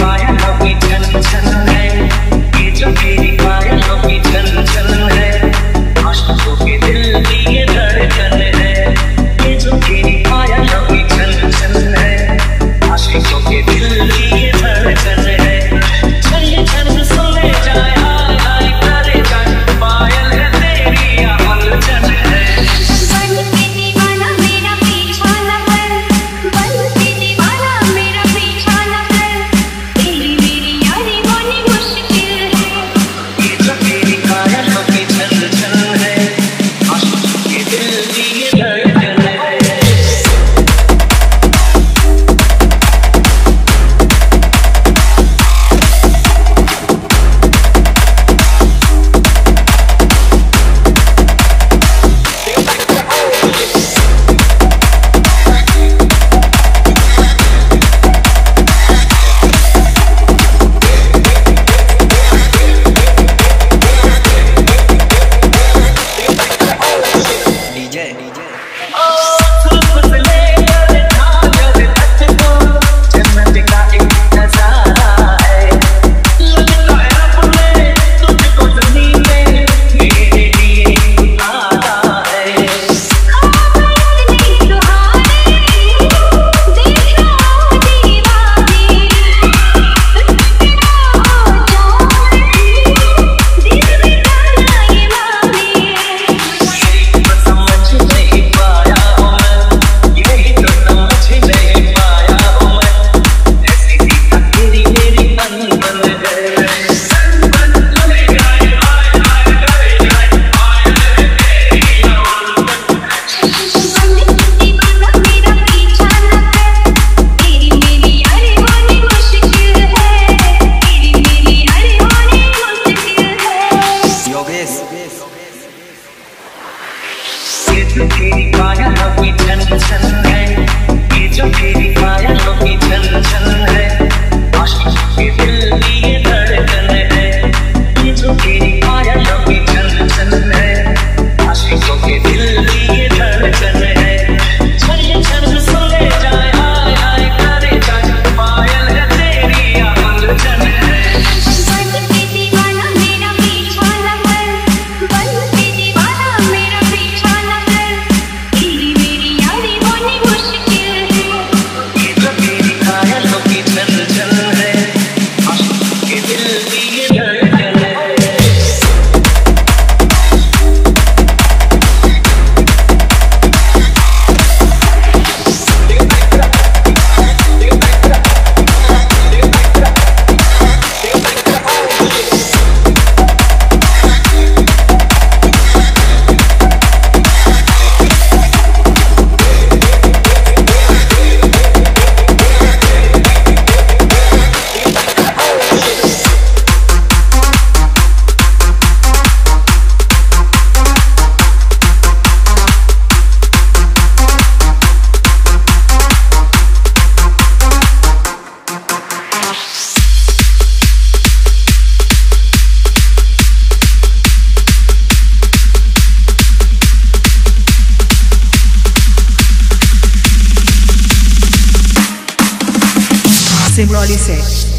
why I love we can ये जो है ये जो तेरी पाया लव की चंचल है Simrali said.